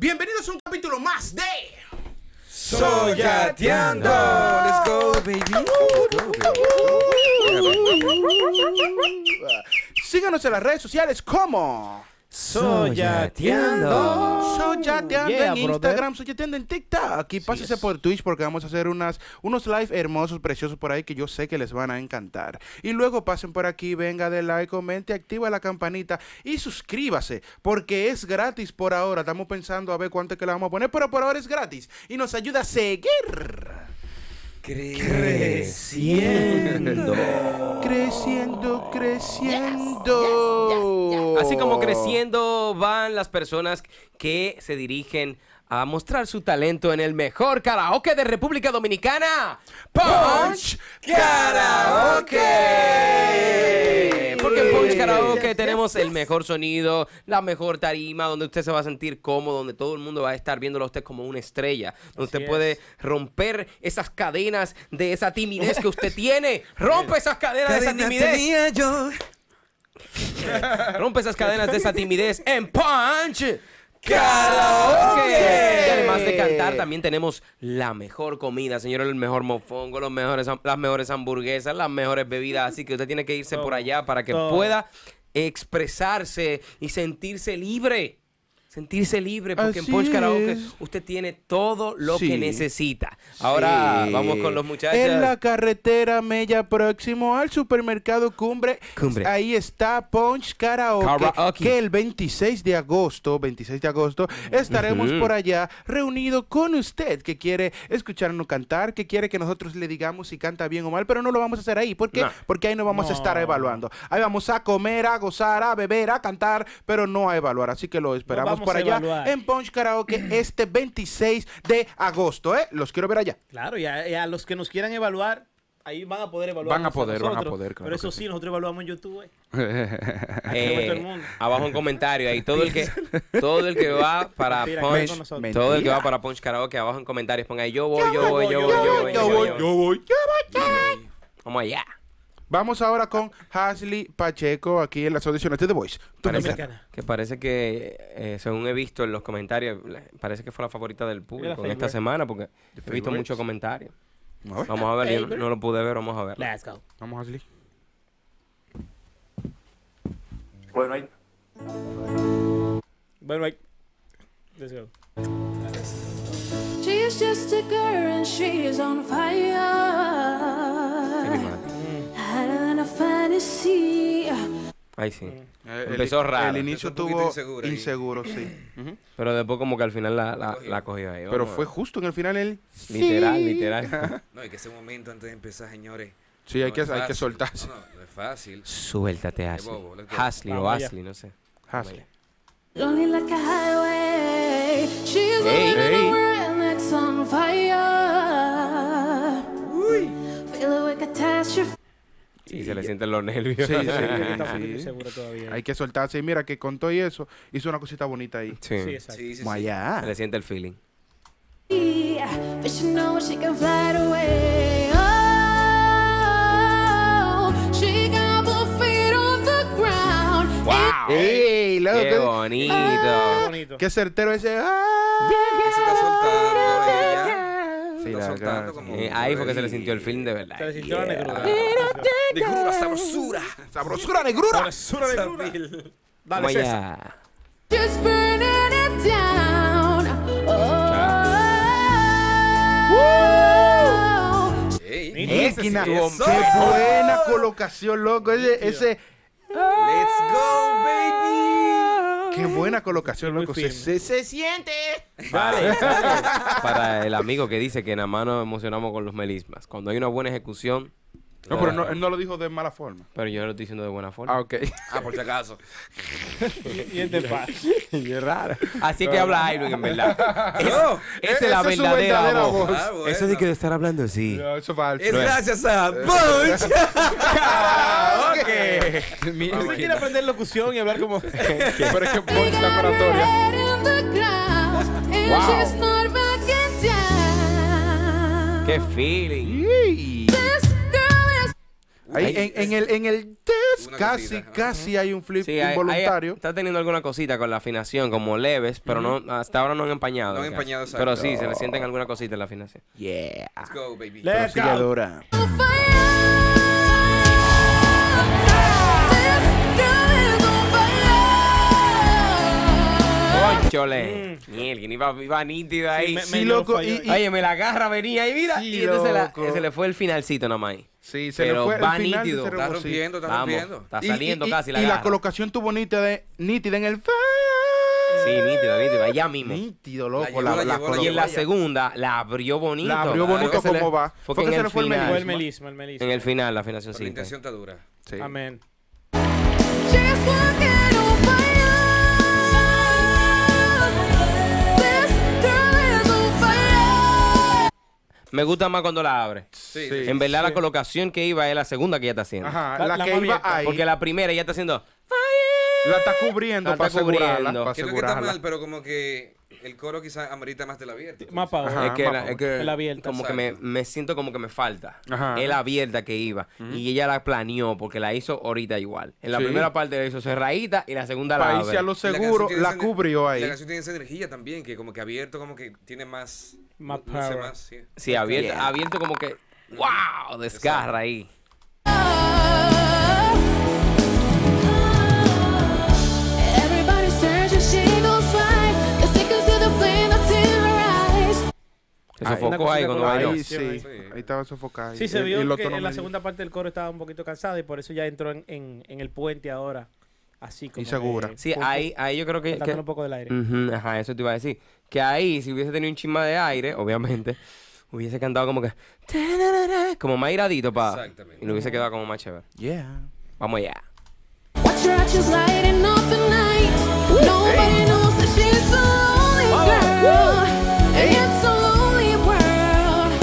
Bienvenidos a un capítulo más de Soyateando. Let's go, baby. Let's go, baby. Síganos en las redes sociales como Soyateando. Soyateando Yeah, en brother. Instagram, Soyateando en TikTok. Y pásese por Twitch porque vamos a hacer unas, unos live hermosos, preciosos por ahí que yo sé que les van a encantar. Y luego pasen por aquí, venga de like, comente, activa la campanita y suscríbase porque es gratis por ahora. Estamos pensando a ver cuánto es que le vamos a poner, pero por ahora es gratis y nos ayuda a seguir. Creciendo. Creciendo, creciendo. Así como creciendo van las personas que se dirigen a mostrar su talento en el mejor karaoke de República Dominicana. Punch Karaoke. Karaoke tenemos el mejor sonido, la mejor tarima, donde usted se va a sentir cómodo, donde todo el mundo va a estar viéndolo a usted como una estrella, donde usted es. puede romper esas cadenas de esa timidez que usted tiene. Rompe esas cadenas de esa timidez. Rompe esas cadenas de esa timidez en Punch Karaoke. Y además de cantar, también tenemos la mejor comida, señor, el mejor mofongo, los mejores, las mejores hamburguesas, las mejores bebidas. Así que usted tiene que irse por allá para que todo. pueda expresarse y sentirse libre. Sentirse libre, porque Así en Punch Karaoke es. usted tiene todo lo Sí. que necesita. Ahora Sí. vamos con los muchachos. En la carretera Mella próximo al supermercado Cumbre. Cumbre. Ahí está Punch Karaoke. Karaoke. Que el 26 de agosto, 26 de agosto, estaremos Ujú. por allá reunidos con usted que quiere escucharnos cantar, que quiere que nosotros le digamos si canta bien o mal, pero no lo vamos a hacer ahí. ¿Por qué? No. Porque ahí no vamos a No. estar evaluando. Ahí vamos a comer, a gozar, a beber, a cantar, pero no a evaluar. Así que lo esperamos vamos por allá evaluar. en Punch Karaoke este 26 de agosto. ¿eh? Los quiero ver allá. Claro, y a, y a los que nos quieran evaluar, ahí van a poder evaluar. Van a poder, van a poder, claro Pero eso que sí, nosotros evaluamos en YouTube. eh. Eh, todo el mundo. abajo un comentario ahí todo el que todo el que va para Mentira, Punch todo el que va para Punch Karaoke abajo en comentarios ponga ahí yo voy yo voy yo voy yo voy yo voy yo voy. voy, yo voy. vamos allá Vamos ahora con Hasley Pacheco aquí en las audiciones de The Voice. parece que parece que eh, según he visto en los comentarios parece que fue la favorita del público en esta favorite. semana porque he visto muchos comentarios A ver. vamos a ver yo no, lo pude ver vamos a ver Let's go. Vamos, Hasley. Bueno, ahí Bueno, ahí. Let's go. She is just a girl and she is on fire. Ahí sí Eh, el- Empezó raro. El inicio Empezó un poquito tuvo inseguro inseguro, sí. Pero después como que al final la, la, la cogió ahí Pero fue justo en el final él. literal Sí. literal No, es que ese momento antes de empezar, señores. Sí, hay que, hay que soltarse. No, es fácil. suéltate Ashley bobo, let's go. Hasley o. Ashley no sé Hasley. Hey. Hey. Sí se le sienten los nervios Sí, sí, Está sí. seguro todavía. Hay que soltarse. Y mira que con todo y eso hizo una cosita bonita ahí. Sí. Sí, exacto. Sí, sí, Como sí. allá. Se le siente el feeling. Oh. ¡Wow! ¡Ey! loco, ¡Qué qué- bonito! Qué bonito. Qué certero ese. ¡Ah! Que se está soltando ella. Sí, Está la soltando como- Eh, ahí fue que se le sintió el feeling de verdad. Se le sintió la negrura. Negrura, sabrosura. ¡Sabrosura, negrura! Sabrosura negrura. Dale, César. Just burning it down. Oh. Sí. ¡Qué buena colocación, loco! Ese, ese- Let's go, baby. ¡Qué buena colocación, loco! Se, se, se siente. Dale. Para el amigo que dice que nada más nos emocionamos con los melismas. Cuando hay una buena ejecución. No, pero no, él no lo dijo de mala forma. Pero yo lo estoy diciendo de buena forma. Ah, ok. Ah, por si acaso. Y este pa. Qué raro. Así es que habla Iron, en verdad. Es- No, esa es la es su verdadera, voz. voz. Ah, bueno. Eso de que de estar hablando así. No, eso es falso. Es gracias a Punch. ok. ¿Usted quiere aprender locución y hablar como... Pero es que Punch está en oratoria. Head in the ground, and Wow. Qué feeling. Ahí, en, en el, en el test casi, cosita, casi hay un flip Sí, hay- hay- involuntario. está teniendo alguna cosita con la afinación, como leves, pero no hasta ahora no han empañado. No han empañado. Pero sí, se le sienten alguna cosita en la afinación. Yeah. Let's go, baby. Let's go. Dura. Conchole. Miel, iba, iba nítido ahí. Sí, me- Sí, loco, falló. y- Oye, me la agarra, venía y mira. Sí, y entonces la- loco. se le fue el finalcito nomás ahí. Sí, se Pero le fue va el final de nítido. ese Está rompiendo, está Vamos, rompiendo. está Y- saliendo y, casi la y la garra. colocación tuvo nítida, de, nítida en el. Sí, nítido, nítido, allá mismo. Nítido, loco. llevó, La, la la llevó, la colocó Y en la segunda la abrió bonito. La abrió bonito Fue que como va. Fue Fue que que en se el le fue el final. Fue el melismo, el melismo. En el final la afinación La sí. intención está dura. Sí. Amén. Me gusta más cuando la abre. Sí. En verdad la colocación que iba es la segunda que ella está haciendo. Ajá, La- la, la que más iba abierta. ahí. Porque la primera ella está haciendo La está cubriendo La para está asegurarla. cubriendo. Para es que está mal, pero como que el coro quizás amerita más del abierto. Más power. Ajá. es que, la- vamos. es que El abierta, como que me, me siento como que me falta. Ajá. Es la abierta que iba. Y ella la planeó porque la hizo ahorita igual. En la Sí. primera parte la hizo cerradita y la segunda la Para abre. irse a lo la seguro, la ener- cubrió La ahí. canción tiene esa energía también, que como que abierto, como que tiene más. Más no, no sé power. más, sí. Sí, abierto, Yeah. abierto como que wow, desgarra ahí. Se Ahí. sofocó ahí cuando bailó. Ahí Sí, sí, ahí. Estaba sofocada. Sí, se vio que en la segunda parte del coro estaba un poquito cansada y por eso ya entró en, en, en el puente ahora. Así como. segura. que- Sí, ahí, ahí yo creo que, que- un poco del aire. Ajá, eso te iba a decir. Que ahí, si hubiese tenido un chisma de aire, obviamente, hubiese cantado como que. Como más iradito, pa. Exactamente. Y le hubiese quedado como más chévere. Yeah. Vamos allá.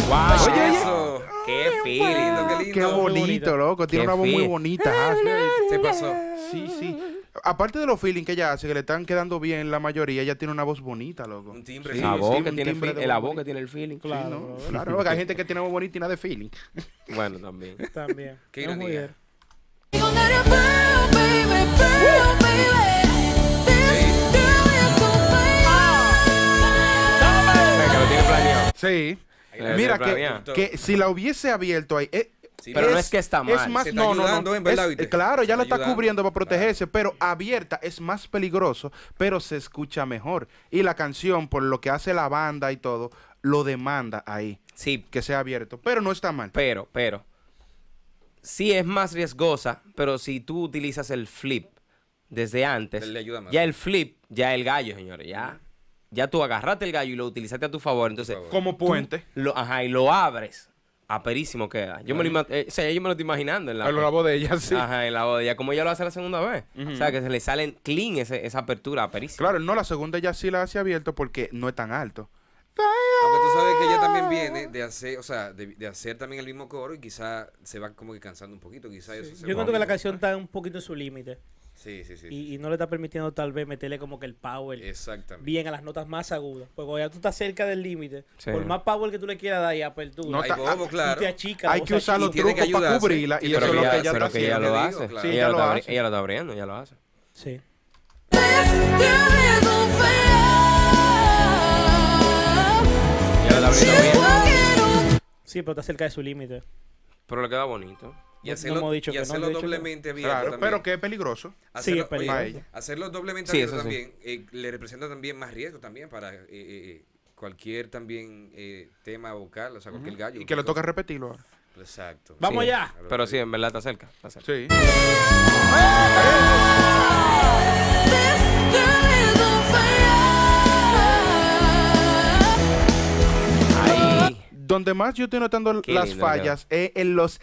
¡Wow! Oye, oye. eso. ¡Qué feeling! Qué bonito, bonito. loco. Tiene Qué una voz muy bonita. Se pasó. Sí, sí. Aparte de los feelings que ella hace, que le están quedando bien la mayoría, ella tiene una voz bonita, loco. Un timbre. Sí, La sí, voz sí, que un tiene timbre feel- de la voz voz que bonita. tiene el feeling. Claro, ¿no? bro. Claro, porque hay gente que tiene voz bonita y nada de feeling. Bueno, también. También. Qué ironía. planeado. Sí. Ahí Mira que, que si la hubiese abierto ahí. eh, Sí, Pero no es que está Es mal. más, Se está no, no, ayudando, no. Es- eh, claro, ya lo está ayudando. cubriendo para protegerse, pero abierta es más peligroso, pero se escucha mejor. Y la canción, por lo que hace la banda y todo, lo demanda ahí, Sí, que sea abierto. Pero no está mal. pero, pero. Sí es más riesgosa, pero si tú utilizas el flip desde antes, Le ayuda más. ya el flip, ya el gallo, señores, ya. Ya tú agarraste el gallo y lo utilizaste a tu favor. Entonces. Como puente. lo, ajá, y lo abres. Aperísimo queda. Yo me lo, eh, o sea, yo me lo estoy imaginando en la, A la voz de ella, sí. Ajá, en la bodega, como ella lo hace la segunda vez. O sea, que se le salen clean ese- esa apertura aperísimo. Claro, no, la segunda ya sí la hace abierto porque no es tan alto. Aunque tú sabes que ella también viene de hacer, o sea, de, de hacer también el mismo coro y quizá se va como que cansando un poquito, quizá eso se Yo encuentro que la canción está un poquito en su límite. Sí, sí, sí. Y, y no le está permitiendo tal vez meterle como que el power Exactamente. bien a las notas más agudas. Porque cuando ya tú estás cerca del límite, Sí. por más power que tú le quieras dar y apertura, No bobo, y claro. te achica. Hay que usar los tiene que trucos para cubrirla y y eso pero es que lo ella, que ella pero está que ella lo hace. digo, claro. Sí, ella, ella lo lo está abri- hace. ella lo está abriendo, ella lo hace. Sí. Ella lo está abriendo bien. Sí, pero está cerca de su límite. Pero le queda bonito. Y No hacerlo, hemos dicho y no, hacerlo doblemente abierto Claro, también. pero que es peligroso. Hacerlo, es peligroso. oye, hacerlo doblemente Sí, abierto sí. también eh, le representa también más riesgo también para eh, eh, cualquier también eh, tema vocal, o sea, cualquier gallo. Y que le toca repetirlo. ahora. Exacto. Vamos Sí. allá. Pero sí. sí, en verdad está cerca. Está cerca. Sí. Ahí. Donde más yo estoy notando Qué las lindo fallas es en los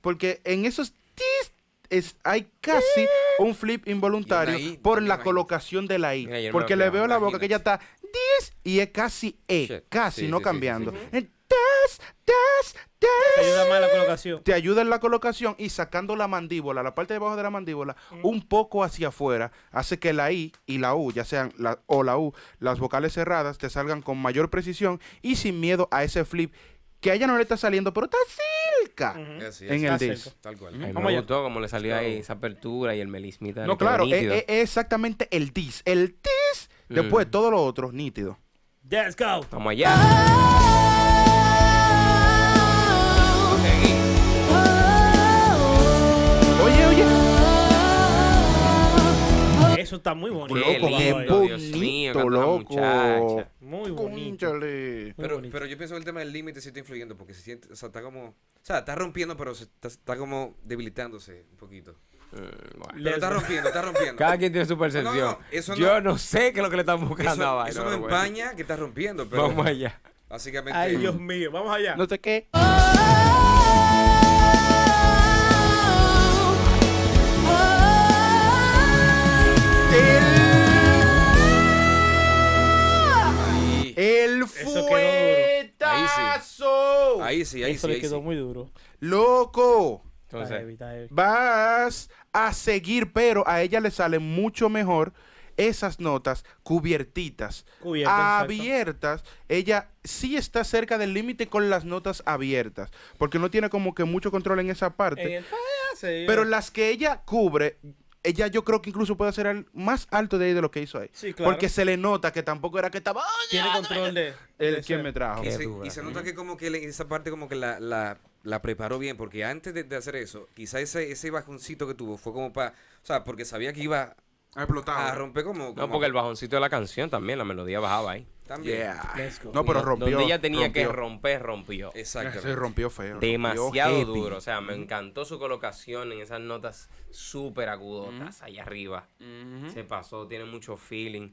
porque en esos test es, hay casi un flip involuntario I, por la colocación de la I. Mira, yo no porque le veo la boca que ella imagínate. está 10 y es casi E, Shit. casi, Sí, no sí, cambiando. sí, sí. En test, test, Te ayuda más la colocación. Te ayuda en la colocación y sacando la mandíbula, la parte de abajo de la mandíbula, un poco hacia afuera, hace que la I y la U, ya sean la O la U, las vocales cerradas, te salgan con mayor precisión y sin miedo a ese flip que a ella no le está saliendo, pero está cerca. Así es, en el disc. Tal cual. Ay, Vamos me gustó como le salió ahí esa apertura y el melismita. No, claro, es, es- es exactamente el dis. El dis, después Mm. todo lo otro, nítido. Let's go. Vamos allá. Eso está muy bonito. Qué Loco, qué Dios mío, loco. muchacha. Muy bonito. Muy Pero, bonito. pero yo pienso que el tema del límite sí está influyendo porque se siente, o sea, está como, o sea, está rompiendo, pero se está, está como debilitándose un poquito. Bueno. Pero está rompiendo, está rompiendo. Cada quien tiene su percepción. No, no, eso Yo no- no sé qué es lo que le están buscando a Eso, Vaina, eso no pero bueno. empaña que está rompiendo, pero Vamos allá. básicamente Ay, Dios mío. Vamos allá. No sé qué. Ahí sí, ahí Eso sí, le ahí quedó sí. muy duro. Loco. Está Entonces, heavy, está heavy. Vas a seguir, pero a ella le salen mucho mejor esas notas cubiertitas. Exacto. abiertas, ella sí está cerca del límite con las notas abiertas, porque no tiene como que mucho control en esa parte. En el- Ah, sí, Pero las que ella cubre, ella yo creo que incluso puede ser el más alto de ahí de lo que hizo ahí. Sí, claro. Porque se le nota que tampoco era que estaba... tiene control de. El de quien me trajo. Y Qué se, dura. y se nota que como que le- esa parte como que la, la, la preparó bien, porque antes de, de hacer eso, quizá ese, ese bajoncito que tuvo fue como para, o sea, porque sabía que iba Ha explotado. a romper como... no, porque el bajoncito de la canción también, la melodía bajaba ahí. También. Yeah. Let's go. No, pero rompió. Donde ella tenía que romper, rompió. Exactamente. Se rompió feo. Demasiado duro. O sea, me encantó su colocación en esas notas súper agudotas allá arriba. Se pasó, tiene mucho feeling.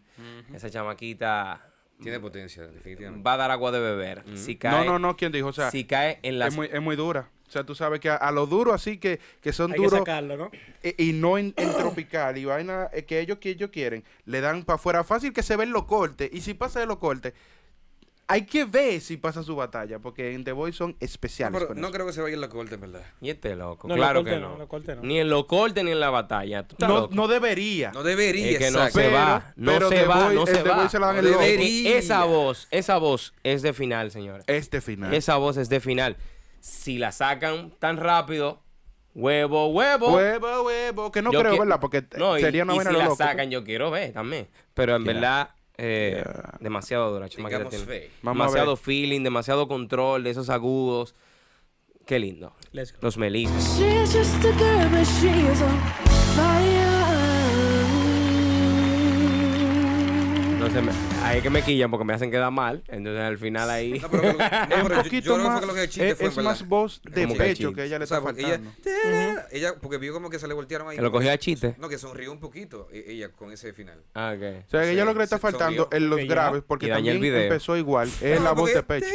Esa chamaquita Tiene potencia, definitivamente. va a dar agua de beber. Si No, cae, no, no, ¿quién dijo? O sea, si cae en las es, muy, es muy dura. O sea, tú sabes que a, a lo duro así que, que son Hay que duros sacarlo, ¿no? y, y no en, en tropical y vaina eh, que ellos que ellos quieren, le dan para afuera fácil que se ven los cortes y si pasa de los cortes, hay que ver si pasa su batalla porque en The Voice son No, especiales pero con no eso. creo que se vaya en la corte, en verdad. Y este loco, No, en claro lo que corte no. no, en lo corte no. Ni en lo corte ni en la batalla. ¿Tú estás No, no debería. No debería, Es que no exacto. se va, no pero se va, no se va. Voice se la dan No el loco. debería. Esa voz, esa voz es de final, señores. Este final. Esa voz es de final. Si la sacan tan rápido, huevo, huevo. Huevo, huevo, que no Yo creo, qui- ¿verdad? Porque No, y, sería una y buena si lo la loco. sacan, yo quiero ver también. Pero en Yeah. verdad, eh, Yeah. demasiado dura. chamaquita Tengamos tiene. fe. Vamos a demasiado feeling, demasiado control de esos agudos. Qué lindo. Let's go. Los melismas. Sé, me, ahí que me quillan porque me hacen quedar mal. Entonces al final ahí. No, pero, no, un yo- yo, poquito creo que más, fue que lo que el chiste es, fue, es ¿verdad? más voz de Como pecho que ella le O sea, está porque faltando. ella, ella, porque vio como que se le voltearon ahí. Que lo que- a chiste. No, que sonrió un poquito e- ella con ese final. Ah, ok. O sea, que ella Sí, lo que le está faltando sonrió. en los graves, porque también video. empezó igual, es la voz de pecho.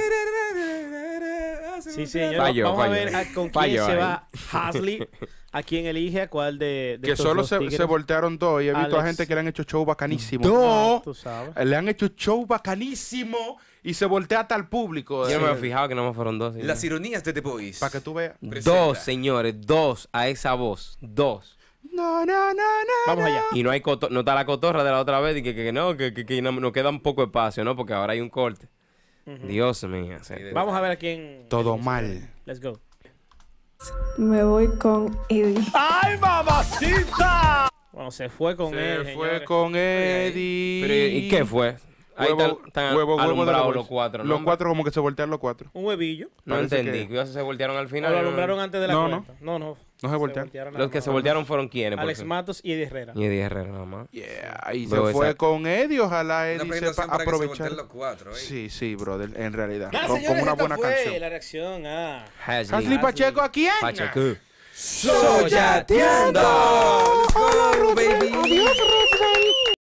Sí, señor. Falló, Vamos a ver a- con quién se va Hasley. ¿A quién elige? ¿A cuál de, de Que estos solo dos se, se voltearon dos y he visto a gente que le han hecho show bacanísimo. Ah, Tú sabes. Le han hecho show bacanísimo y se voltea hasta el público. Yo no me he fijado que no me fueron dos. Las ironías de The Boys. Para que tú veas. Presenta. Dos, señores, dos a esa voz. Dos. No, no, no, no. Vamos allá. Y no hay coto- no está la cotorra de la otra vez y que, que, que no, que, que, que no, nos queda un poco espacio, ¿no? Porque ahora hay un corte. Dios mío. Vamos a ver a quién. Todo mal. Let's go. Me voy con Eddie. Bueno, se fue con él. Se fue señores. con Eddie. Pero, ¿y qué fue? huevo, Ahí están, huevo, huevo de la los cuatro. ¿no? Los cuatro como que se voltearon los cuatro. Un huevillo. No Parece entendí. Que... se voltearon al final. O lo alumbraron antes de la no, cuenta. No, no. No, se voltearon. Voltearon los que se voltearon fueron quienes. Alex Matos y Eddie Herrera. Y Eddie Herrera nada más. Yeah. Y se fue esa. con Eddie. Ojalá Eddie sepa aprovechar. Se los cuatro, ¿eh? Sí, sí, brother. En realidad. Nada, con, señores, una buena fue canción. la reacción a... Hasley, Hasley Pacheco, ¿a quién? Pacheco. ¡Soyateando! ¡Adiós,